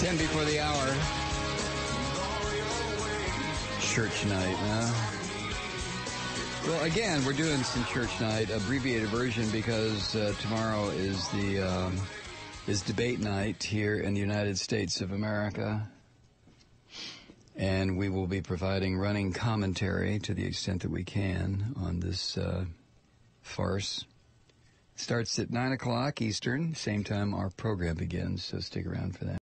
10 before the hour. Church night, huh? Well, again, we're doing some church night, abbreviated version, because uh, tomorrow is the um, is debate night here in the United States of America, and we will be providing running commentary to the extent that we can on this uh, farce. Starts at nine o'clock Eastern, same time our program begins. So stick around for that.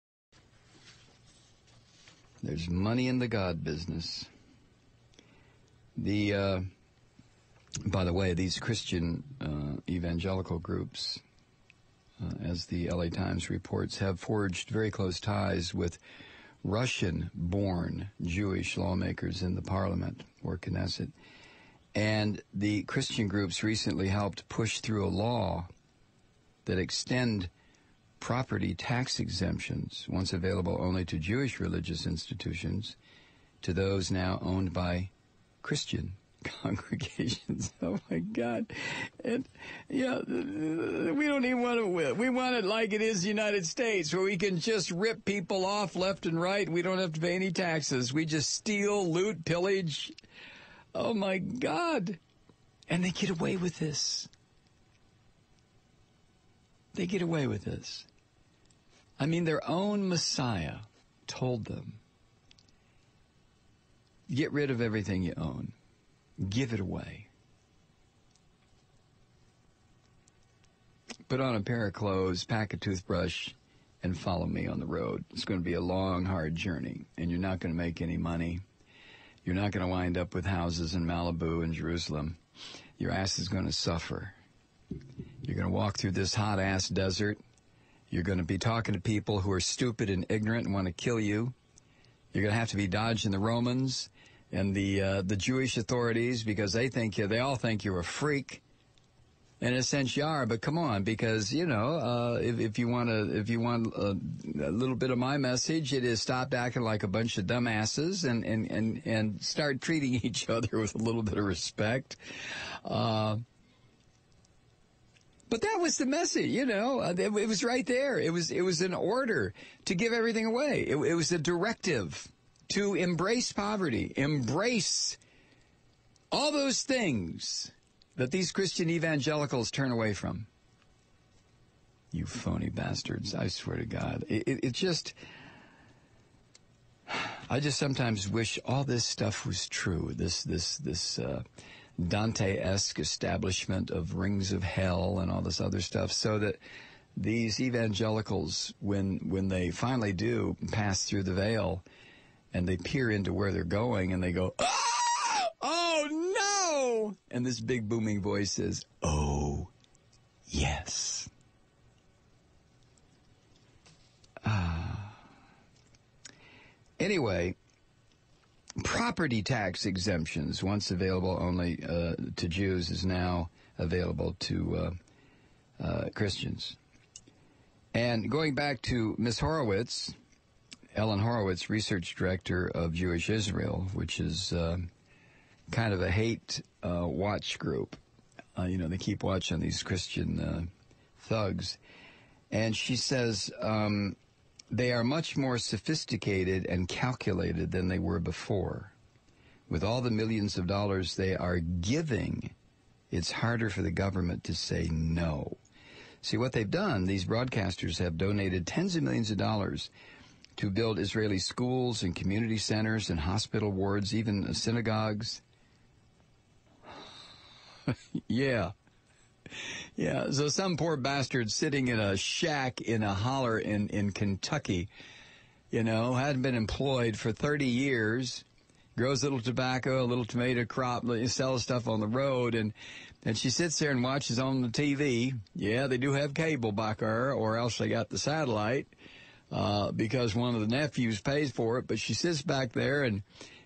There's money in the God business. The uh, by the way, these Christian uh, evangelical groups, uh, as the LA Times reports, have forged very close ties with Russian-born Jewish lawmakers in the parliament or Knesset. And the Christian groups recently helped push through a law that extend property tax exemptions, once available only to Jewish religious institutions, to those now owned by Christian congregations. Oh my God! And yeah, we don't even want to. We want it like it is the United States, where we can just rip people off left and right. We don't have to pay any taxes. We just steal, loot, pillage. Oh my God! And they get away with this. They get away with this. I mean, their own Messiah told them, get rid of everything you own. Give it away. Put on a pair of clothes, pack a toothbrush, and follow me on the road. It's going to be a long, hard journey, and you're not going to make any money. You're not going to wind up with houses in Malibu and Jerusalem. Your ass is going to suffer. You're going to walk through this hot ass desert. You're going to be talking to people who are stupid and ignorant and want to kill you. You're going to have to be dodging the Romans and the uh, the Jewish authorities because they think you, they all think you're a freak. In a sense, you are, but come on, because you know, uh, if, if you want to, if you want a, a, little bit of my message, it is stop acting like a bunch of dumbasses and and and and start treating each other with a little bit of respect. Uh, but that was the message, you know. Uh, it, it, was right there. It was it was an order to give everything away. It, it was a directive to embrace poverty, embrace all those things that these Christian evangelicals turn away from. You phony bastards, I swear to God. It, it, it just, I just sometimes wish all this stuff was true. This, this, this, uh, Dante-esque establishment of rings of hell and all this other stuff so that these evangelicals, when, when they finally do pass through the veil, and they peer into where they're going and they go, oh, oh no! And this big booming voice says, oh, yes. Ah. Anyway, property tax exemptions, once available only uh, to Jews, is now available to uh, uh, Christians. And going back to Miss Horowitz, Ellen Horowitz, research director of Jewish Israel, which is uh, kind of a hate uh, watch group. You know, they keep watching these Christian thugs. And she says um, they are much more sophisticated and calculated than they were before. With all the millions of dollars they are giving, it's harder for the government to say no. See, what they've done, these broadcasters have donated tens of millions of dollars to build Israeli schools and community centers and hospital wards, even synagogues. yeah. Yeah, so some poor bastard sitting in a shack in a holler in, in Kentucky, you know, hadn't been employed for 30 years, grows a little tobacco, a little tomato crop, sells stuff on the road, and, and she sits there and watches on the TV. Yeah, they do have cable back there, or else they got the satellite uh, because one of the nephews pays for it. But she sits back there and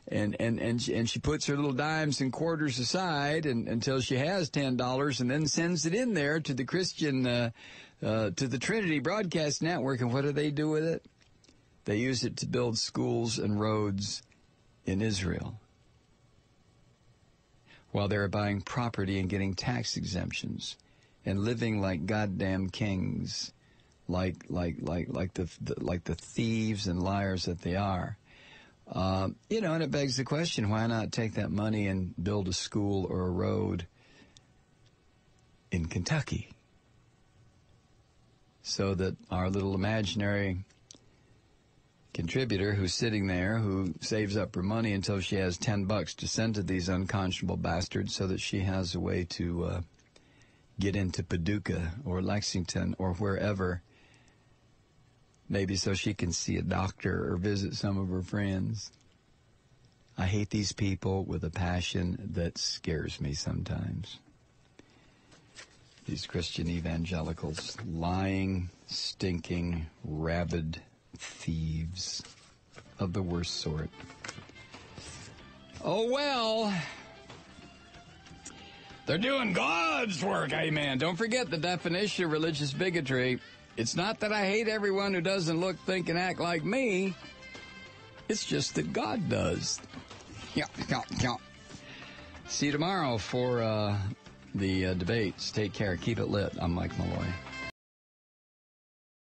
and and and she, and she puts her little dimes and quarters aside and, until she has ten dollars, and then sends it in there to the Christian uh, uh, to the Trinity Broadcast Network. And what do they do with it? They use it to build schools and roads in Israel. While they're buying property and getting tax exemptions and living like goddamn kings like like like like the, the like the thieves and liars that they are. Uh, you know, and it begs the question: Why not take that money and build a school or a road in Kentucky, so that our little imaginary contributor who's sitting there who saves up her money until she has 10 bucks to send to these unconscionable bastards so that she has a way to uh, get into Paducah or Lexington or wherever maybe so she can see a doctor or visit some of her friends. I hate these people with a passion that scares me sometimes. These Christian evangelicals, lying, stinking, rabid thieves of the worst sort. Oh well. They're doing God's work, amen. Don't forget the definition of religious bigotry. It's not that I hate everyone who doesn't look, think, and act like me. It's just that God does. Yeah, yeah, yeah. See you tomorrow for uh, the uh, debates. Take care. Keep it lit. I'm Mike Malloy.